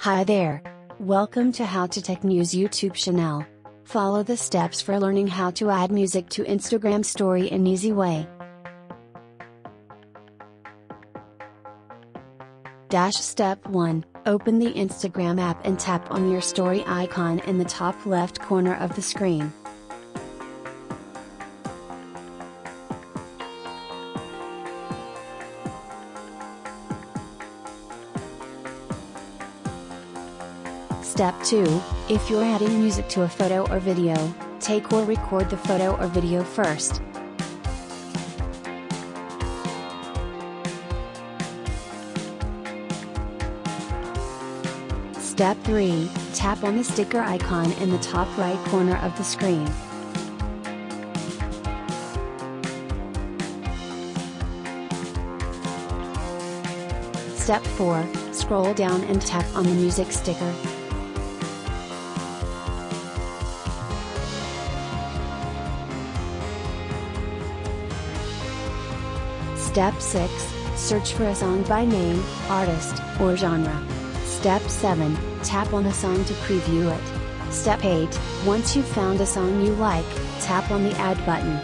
Hi there. Welcome to How to Tech News YouTube channel. Follow the steps for learning how to add music to Instagram story in easy way. Dash Step 1 Open the Instagram app and tap on your story icon in the top left corner of the screen. Step 2 If you're adding music to a photo or video, take or record the photo or video first. Step 3 Tap on the sticker icon in the top right corner of the screen. Step 4 Scroll down and tap on the music sticker. Step 6 Search for a song by name, artist, or genre. Step 7 Tap on a song to preview it. Step 8 Once you've found a song you like, tap on the Add button.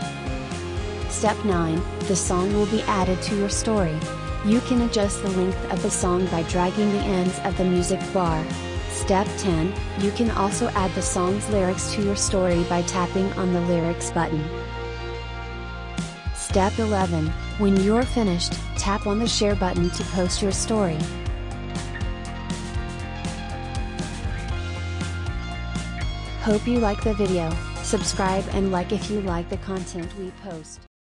Step 9 The song will be added to your story. You can adjust the length of the song by dragging the ends of the music bar. Step 10 You can also add the song's lyrics to your story by tapping on the lyrics button. Step 11 When you're finished, tap on the share button to post your story. Hope you like the video, subscribe and like if you like the content we post.